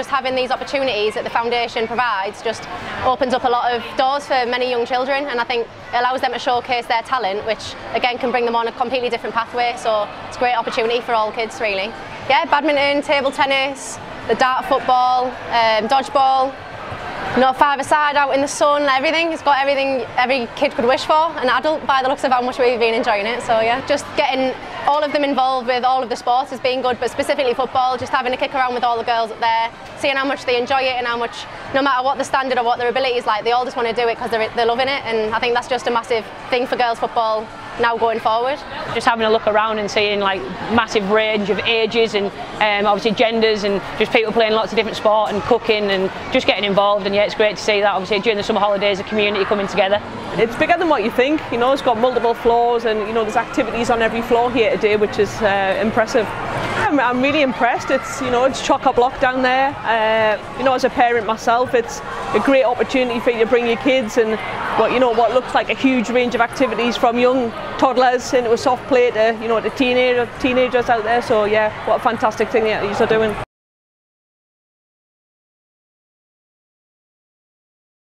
just having these opportunities that the foundation provides just opens up a lot of doors for many young children and I think it allows them to showcase their talent which again can bring them on a completely different pathway so it's a great opportunity for all kids really. Yeah, badminton, table tennis, the dart football, um, dodgeball, you know, five-a-side out in the sun, everything. It's got everything every kid could wish for, an adult by the looks of how much we've been enjoying it. So yeah, just getting all of them involved with all of the sports has been good, but specifically football, just having a kick around with all the girls up there, seeing how much they enjoy it and how much, no matter what the standard or what their ability is like, they all just want to do it because they're, they're loving it. And I think that's just a massive thing for girls football now going forward. Just having a look around and seeing like massive range of ages and um, obviously genders and just people playing lots of different sport and cooking and just getting involved and yeah it's great to see that obviously during the summer holidays the community coming together. It's bigger than what you think, you know it's got multiple floors and you know there's activities on every floor here today which is uh, impressive. I'm, I'm, really impressed. It's you know it's chock a block down there. Uh, you know as a parent myself, it's a great opportunity for you to bring your kids and what you know what looks like a huge range of activities from young toddlers into a soft play to, you know, the teenager, teenagers out there. So yeah, what a fantastic thing that you're doing.